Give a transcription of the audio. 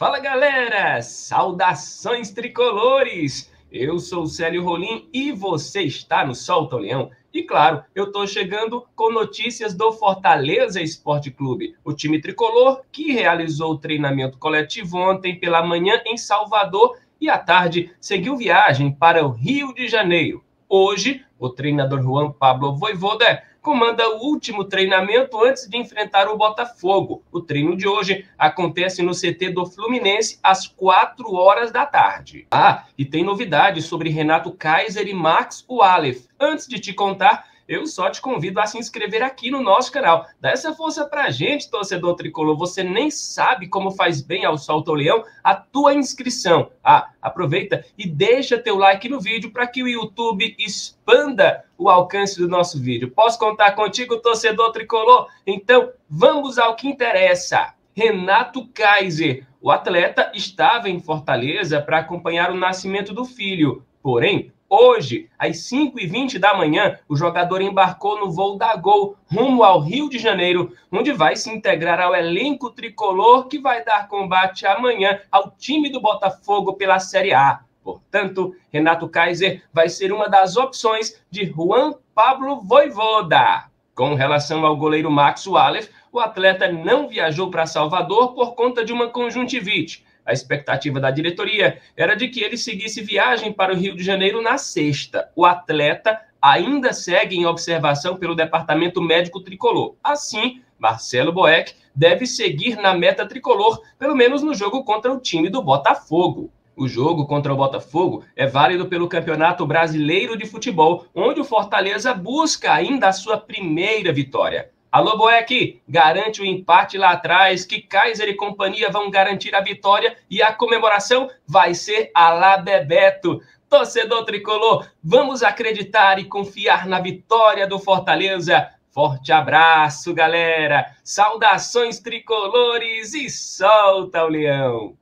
Fala galera, saudações tricolores! Eu sou o Célio Rolim e você está no Solta o Leão. E claro, eu estou chegando com notícias do Fortaleza Esporte Clube, o time tricolor que realizou o treinamento coletivo ontem pela manhã em Salvador e à tarde seguiu viagem para o Rio de Janeiro. Hoje, o treinador Juan Pablo Voivoda comanda o último treinamento antes de enfrentar o Botafogo. O treino de hoje acontece no CT do Fluminense às 4 horas da tarde. Ah, e tem novidade sobre Renato Kaiser e Max Walef. Antes de te contar, eu só te convido a se inscrever aqui no nosso canal. Dá essa força pra gente, torcedor tricolor. Você nem sabe como faz bem ao Salto Leão a tua inscrição. Ah, aproveita e deixa teu like no vídeo para que o YouTube expanda o alcance do nosso vídeo. Posso contar contigo, torcedor tricolor? Então, vamos ao que interessa. Renato Kaiser. O atleta estava em Fortaleza para acompanhar o nascimento do filho. Porém, Hoje, às 5h20 da manhã, o jogador embarcou no voo da Gol rumo ao Rio de Janeiro, onde vai se integrar ao elenco tricolor que vai dar combate amanhã ao time do Botafogo pela Série A. Portanto, Renato Kaiser vai ser uma das opções de Juan Pablo Voivoda. Com relação ao goleiro Max Wallace, o atleta não viajou para Salvador por conta de uma conjuntivite a expectativa da diretoria era de que ele seguisse viagem para o Rio de Janeiro na sexta. O atleta ainda segue em observação pelo Departamento Médico Tricolor. Assim, Marcelo Boeck deve seguir na meta tricolor, pelo menos no jogo contra o time do Botafogo. O jogo contra o Botafogo é válido pelo Campeonato Brasileiro de Futebol, onde o Fortaleza busca ainda a sua primeira vitória. Alô, Boeck, garante o empate lá atrás, que Kaiser e companhia vão garantir a vitória e a comemoração vai ser a lá Bebeto. Torcedor tricolor, vamos acreditar e confiar na vitória do Fortaleza. Forte abraço, galera. Saudações tricolores e solta o leão.